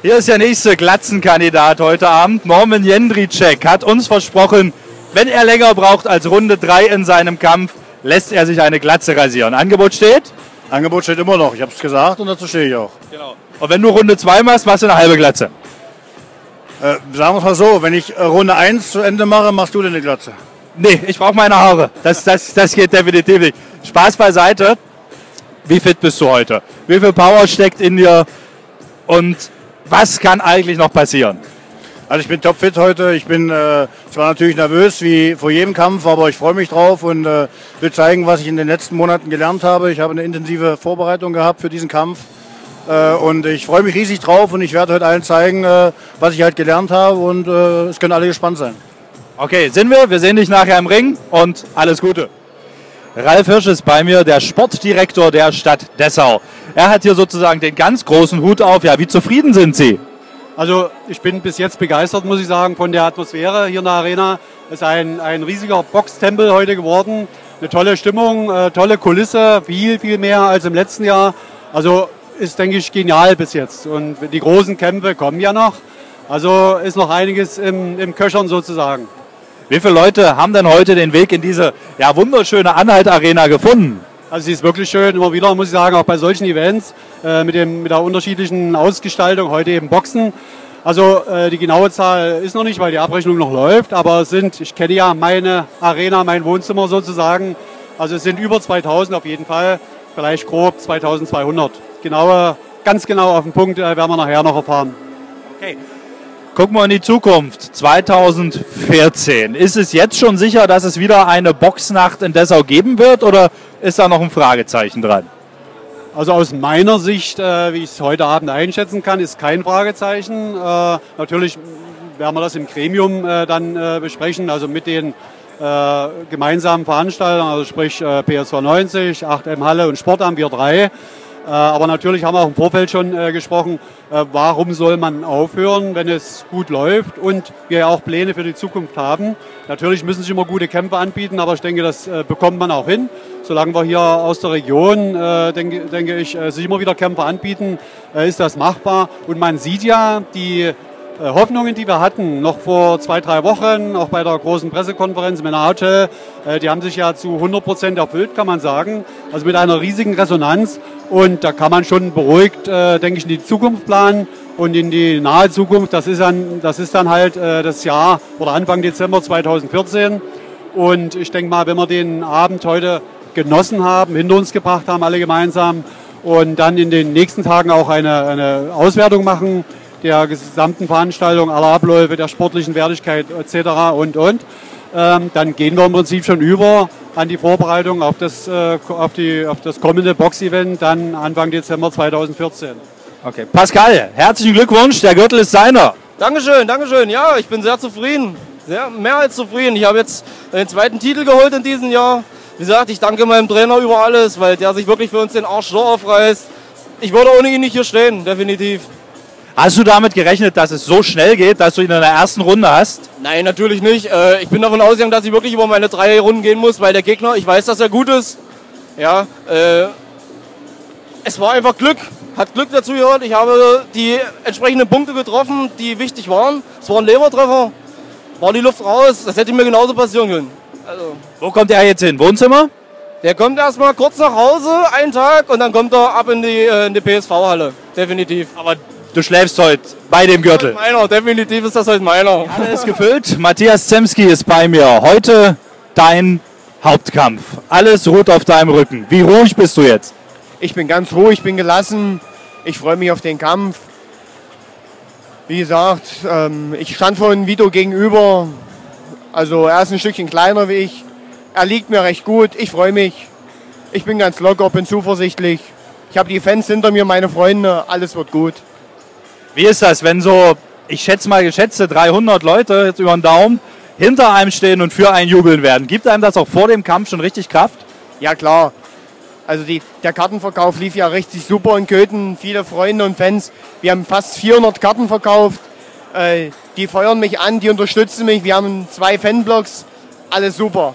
Hier ist der nächste Glatzenkandidat heute Abend. Norman Jendricek hat uns versprochen, wenn er länger braucht als Runde 3 in seinem Kampf, lässt er sich eine Glatze rasieren. Angebot steht? Angebot steht immer noch. Ich habe es gesagt und dazu stehe ich auch. Genau. Und wenn du Runde 2 machst, machst du eine halbe Glatze. Äh, sagen wir es mal so, wenn ich äh, Runde 1 zu Ende mache, machst du dir eine Glatze. Nee, ich brauche meine Haare. Das, das, das geht definitiv nicht. Spaß beiseite. Wie fit bist du heute? Wie viel Power steckt in dir? Und was kann eigentlich noch passieren? Also ich bin topfit heute. Ich bin äh, zwar natürlich nervös wie vor jedem Kampf, aber ich freue mich drauf und äh, will zeigen, was ich in den letzten Monaten gelernt habe. Ich habe eine intensive Vorbereitung gehabt für diesen Kampf. Äh, und ich freue mich riesig drauf und ich werde heute allen zeigen, äh, was ich halt gelernt habe und äh, es können alle gespannt sein. Okay, sind wir. Wir sehen dich nachher im Ring und alles Gute. Ralf Hirsch ist bei mir, der Sportdirektor der Stadt Dessau. Er hat hier sozusagen den ganz großen Hut auf. Ja, wie zufrieden sind Sie? Also ich bin bis jetzt begeistert, muss ich sagen, von der Atmosphäre hier in der Arena. Es ist ein, ein riesiger Boxtempel heute geworden. Eine tolle Stimmung, äh, tolle Kulisse, viel, viel mehr als im letzten Jahr. Also ist, denke ich, genial bis jetzt. Und die großen Kämpfe kommen ja noch. Also ist noch einiges im, im Köchern sozusagen. Wie viele Leute haben denn heute den Weg in diese ja, wunderschöne Anhalt-Arena gefunden? Also sie ist wirklich schön, immer wieder muss ich sagen, auch bei solchen Events äh, mit, dem, mit der unterschiedlichen Ausgestaltung, heute eben Boxen. Also äh, die genaue Zahl ist noch nicht, weil die Abrechnung noch läuft, aber es sind, ich kenne ja meine Arena, mein Wohnzimmer sozusagen, also es sind über 2000 auf jeden Fall, vielleicht grob 2200. Genaue, ganz genau auf den Punkt äh, werden wir nachher noch erfahren. Okay. Gucken wir in die Zukunft. 2014. Ist es jetzt schon sicher, dass es wieder eine Boxnacht in Dessau geben wird oder ist da noch ein Fragezeichen dran? Also aus meiner Sicht, äh, wie ich es heute Abend einschätzen kann, ist kein Fragezeichen. Äh, natürlich werden wir das im Gremium äh, dann äh, besprechen, also mit den äh, gemeinsamen Veranstaltern, also sprich PSV 90, 8M Halle und Sportamt, wir drei. Äh, aber natürlich haben wir auch im Vorfeld schon äh, gesprochen, äh, warum soll man aufhören, wenn es gut läuft und wir ja auch Pläne für die Zukunft haben. Natürlich müssen sich immer gute Kämpfe anbieten, aber ich denke, das bekommt man auch hin. Solange wir hier aus der Region, denke, denke ich, sich immer wieder Kämpfe anbieten, ist das machbar. Und man sieht ja, die Hoffnungen, die wir hatten, noch vor zwei, drei Wochen, auch bei der großen Pressekonferenz mit Hotel, die haben sich ja zu 100 Prozent erfüllt, kann man sagen. Also mit einer riesigen Resonanz. Und da kann man schon beruhigt, äh, denke ich, in die Zukunft planen und in die nahe Zukunft. Das ist dann, das ist dann halt äh, das Jahr oder Anfang Dezember 2014. Und ich denke mal, wenn wir den Abend heute genossen haben, hinter uns gebracht haben, alle gemeinsam, und dann in den nächsten Tagen auch eine, eine Auswertung machen der gesamten Veranstaltung, aller Abläufe, der sportlichen Wertigkeit etc. und und, ähm, dann gehen wir im Prinzip schon über an die Vorbereitung auf das, äh, auf die, auf das kommende Box-Event dann Anfang Dezember 2014. Okay. Pascal, herzlichen Glückwunsch, der Gürtel ist seiner. Dankeschön, Dankeschön. Ja, ich bin sehr zufrieden. Sehr, mehr als zufrieden. Ich habe jetzt den zweiten Titel geholt in diesem Jahr. Wie gesagt, ich danke meinem Trainer über alles, weil der sich wirklich für uns den Arsch so aufreißt. Ich würde ohne ihn nicht hier stehen, definitiv. Hast du damit gerechnet, dass es so schnell geht, dass du ihn in der ersten Runde hast? Nein, natürlich nicht. Äh, ich bin davon ausgegangen, dass ich wirklich über meine drei Runden gehen muss, weil der Gegner, ich weiß, dass er gut ist. Ja, äh, es war einfach Glück. Hat Glück dazu gehört. Ich habe die entsprechenden Punkte getroffen, die wichtig waren. Es war ein Lebertreffer. War die Luft raus. Das hätte mir genauso passieren können. Also. Wo kommt er jetzt hin? Wohnzimmer? Der kommt erstmal kurz nach Hause, einen Tag, und dann kommt er ab in die, äh, in die PSV-Halle. Definitiv. Aber du schläfst heute bei dem Gürtel. Meiner, definitiv ist das heute meiner. Alles gefüllt. Matthias Zemski ist bei mir. Heute dein Hauptkampf. Alles ruht auf deinem Rücken. Wie ruhig bist du jetzt? Ich bin ganz ruhig, bin gelassen. Ich freue mich auf den Kampf. Wie gesagt, ähm, ich stand vorhin Vito gegenüber. Also er ist ein Stückchen kleiner wie ich. Er liegt mir recht gut. Ich freue mich. Ich bin ganz locker, bin zuversichtlich. Ich habe die Fans hinter mir, meine Freunde. Alles wird gut. Wie ist das, wenn so, ich schätze mal geschätzte 300 Leute jetzt über den Daumen hinter einem stehen und für einen jubeln werden? Gibt einem das auch vor dem Kampf schon richtig Kraft? Ja klar. Also die, der Kartenverkauf lief ja richtig super in Köthen. Viele Freunde und Fans. Wir haben fast 400 Karten verkauft. Äh, die feuern mich an, die unterstützen mich. Wir haben zwei Fanblocks. Alles super.